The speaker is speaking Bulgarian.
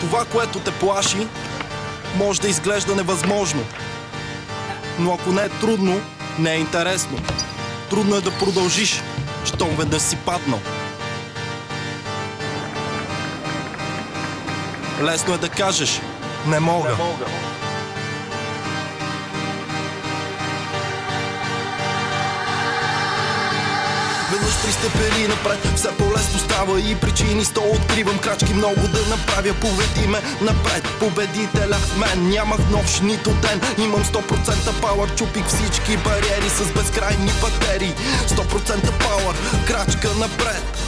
Това, което те плаши, може да изглежда невъзможно. Но ако не е трудно, не е интересно. Трудно е да продължиш, щом веднъж си паднал. Лесно е да кажеш не мога. Веднъж пристъпили напред, все по-лесно става и причини. Сто откривам крачки много да направя, поведи ме напред. Победителя в мен, нямах нощ нито ден. Имам 100% пауър, чупих всички бариери с безкрайни батерии. 100% пауър, крачка напред